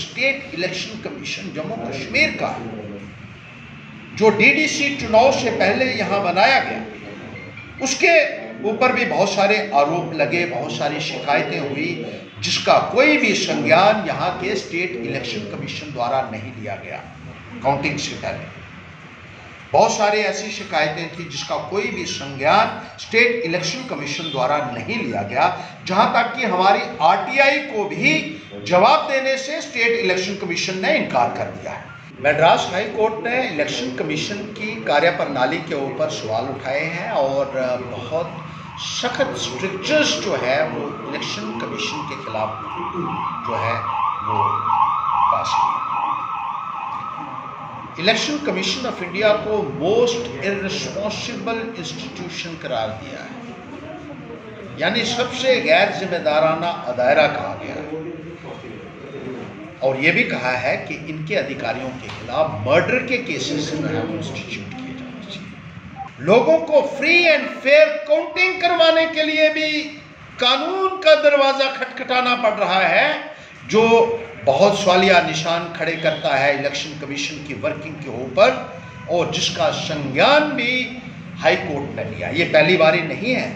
State election commission Jammu Kashmir का, जो DDC चुनाव से पहले यहाँ बनाया गया, उसके ऊपर भी बहुत सारे आरोप लगे, बहुत सारी शिकायतें हुई, जिसका कोई भी संज्ञान यहाँ के स्टेट इलेक्शन कमीशन द्वारा नहीं लिया गया, काउंटिंग से पहले। बहुत सारे ऐसी शिकायतें थी जिसका कोई भी संज्ञान स्टेट इलेक्शन कमीशन द्वारा नहीं लिया गया, जहाँ तक कि हमारी आरटीआई को भी जवाब देने से स्टेट इलेक्शन कमीशन ने इनकार कर दिया है। मद्रास हाई कोर्ट ने इलेक्शन कमीशन की कार्यप्रणाली के ऊपर सवाल उठाए हैं और बहुत सख्त स्ट्रिक्चर्स जो है वो इलेक्शन कमीशन के खिलाफ जो है वो पास किया इलेक्शन कमीशन ऑफ़ इंडिया को मोस्ट इरिस्पॉन्सिबल इंस्टीट्यूशन करार दिया है। यानी सबसे गैर जिम्मेदाराना अदायरा कहा गया है। और ये भी कहा है कि इनके अधिकारियों के खिलाफ मर्डर के केसेस जो है वो इंस्टीट्यूट किए जाने चाहिए। लोगों को फ्री एंड फेयर काउंटिंग करवाने के लिए भी कानून का दरवाज़ा खटखटाना पड़ रहा है, जो बहुत सवालिया निशान खड़े करता है इलेक्शन कमीशन की वर्किंग के ऊपर और जिसका संज्ञान भी हाई कोर्ट ने लिया। ये पहली बारी नहीं है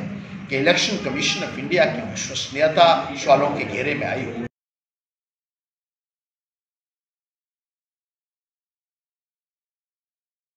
कि इलेक्शन कमीशन ऑफ़ इंडिया की विश्वसनीयता सवालों के घेरे में आई हो।